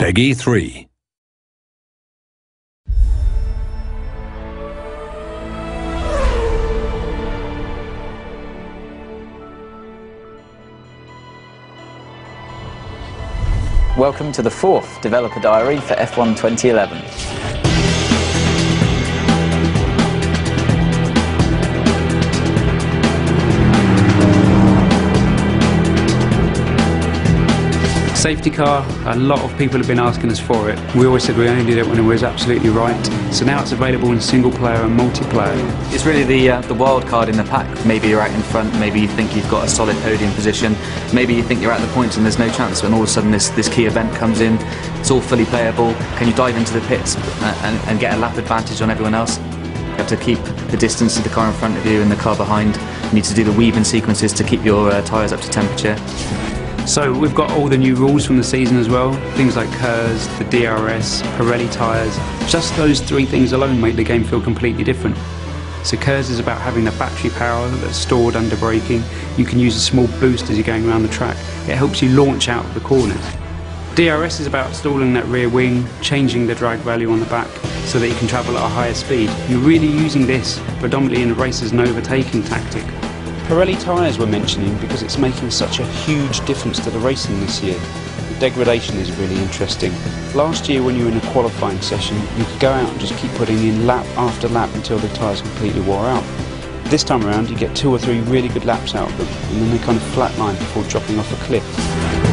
PEGI 3. Welcome to the fourth developer diary for F1 2011. Safety car, a lot of people have been asking us for it. We always said we only did it when it was absolutely right. So now it's available in single player and multiplayer. It's really the uh, the wild card in the pack. Maybe you're out in front, maybe you think you've got a solid podium position, maybe you think you're at the points and there's no chance, and all of a sudden this, this key event comes in, it's all fully playable. Can you dive into the pits and, and, and get a lap advantage on everyone else? You have to keep the distance to the car in front of you and the car behind. You need to do the weaving sequences to keep your uh, tyres up to temperature. So we've got all the new rules from the season as well. Things like KERS, the DRS, Pirelli tyres. Just those three things alone make the game feel completely different. So KERS is about having the battery power that's stored under braking. You can use a small boost as you're going around the track. It helps you launch out of the corners. DRS is about stalling that rear wing, changing the drag value on the back so that you can travel at a higher speed. You're really using this predominantly in races and overtaking tactic. Pirelli tyres we're mentioning because it's making such a huge difference to the racing this year. The degradation is really interesting. Last year when you were in a qualifying session you could go out and just keep putting in lap after lap until the tyres completely wore out. This time around you get two or three really good laps out of them and then they kind of flatline before dropping off a cliff.